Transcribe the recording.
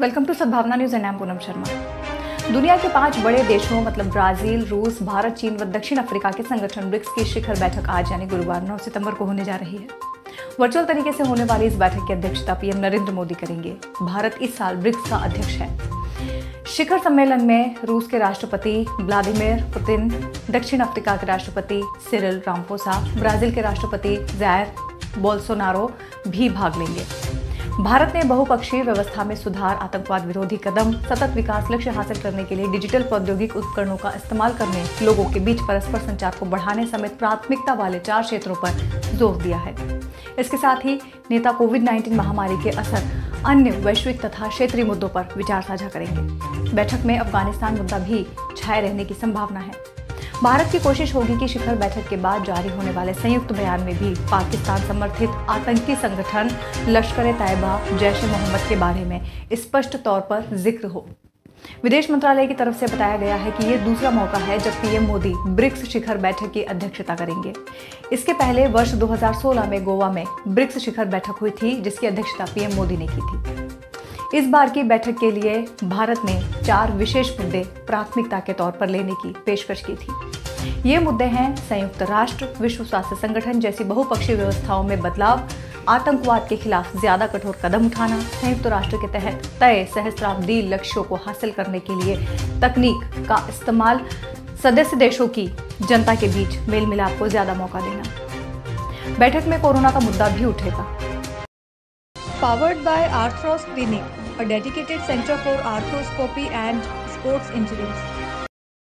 Welcome to Sadbhavna news and am Poonam Sharma दुनिया के पाँच बड़े देशों मतलब ब्राज़ील, रूस, भारत, चीन व दक्षिण अफ्रीका के संगठन ब्रिक्स की शिखर बैठक आज यानी गुरुवार 9 सितंबर को होने जा रही है। वर्चुअल तरीके से होने वाली इस बैठक की अध्यक्षता पीएम नरेंद्र मोदी करेंगे। भारत इस साल ब्रिक्स का अध्यक्ष है। शिखर सम्मेलन में रूस के राष्ट्रपति व्लादिमीर पुतिन, दक्षिण अफ्रीका के राष्ट्रपति सिरिल रामपोसा ब्राज़ील के राष्ट्रपति जैर बोल्सोनारो भी भाग लेंगे। भारत ने बहुपक्षीय व्यवस्था में सुधार, आतंकवाद विरोधी कदम, सतत विकास लक्ष्य हासिल करने के लिए डिजिटल प्रौद्योगिक उपकरणों का इस्तेमाल करने, लोगों के बीच परस्पर संचार को बढ़ाने समेत प्राथमिकता वाले चार क्षेत्रों पर ज़ोर दिया है। इसके साथ ही नेता कोविड 19 महामारी के असर, अन्य वैश्विक तथा क्षेत्रीय मुद्दों पर विचार साझा करेंगे। बैठक में अफ़गानिस्तान मुद्दा भी छाए रहने की संभावना है। भारत की कोशिश होगी कि शिखर बैठक के बाद जारी होने वाले संयुक्त बयान में भी पाकिस्तान समर्थित आतंकी संगठन लश्कर तैयबा जैश ए मोहम्मद के बारे में स्पष्ट तौर पर ज़िक्र हो। विदेश मंत्रालय की तरफ़ से बताया गया है कि ये दूसरा मौका है जब पीएम मोदी ब्रिक्स शिखर बैठक की अध्यक्षता करेंगे। इसके पहले वर्ष 2016 में गोवा में ब्रिक्स शिखर बैठक हुई थी, जिसकी अध्यक्षता पीएम मोदी ने की थी। इस बार की बैठक के लिए भारत ने चार विशेष मुद्दे प्राथमिकता के तौर पर लेने की पेशकश की थी। ये मुद्दे हैं संयुक्त राष्ट्र, विश्व स्वास्थ्य संगठन जैसी बहुपक्षीय व्यवस्थाओं में बदलाव, आतंकवाद के खिलाफ ज़्यादा कठोर कदम उठाना, संयुक्त राष्ट्र के तहत तय सहस्त्राब्दी लक्ष्यों को हासिल करने के लिए तकनीक का इस्तेमाल, सदस्य देशों की जनता के बीच मेल मिलाप को ज़्यादा मौका देना। बैठक में कोरोना का मुद्दा भी उठेगा। Powered by Arthros Clinic, a dedicated center for arthroscopy and sports injuries.